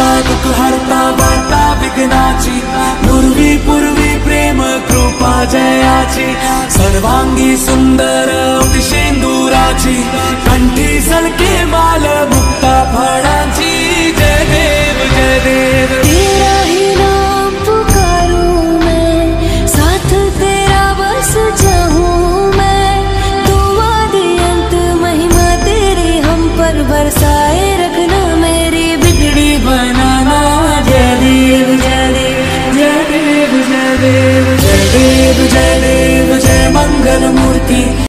पादुक हरता वार्ता विघ्नाची पूर्वी पूर्वी प्रेम कृपा जयाची। सर्वांगी सुंदर शेंदुराची। कंठी सलके माल मुक्ता फळाची। जय देव जय देव। तेरा ही नाम पुकारू मैं। साथ तेरा बरसा living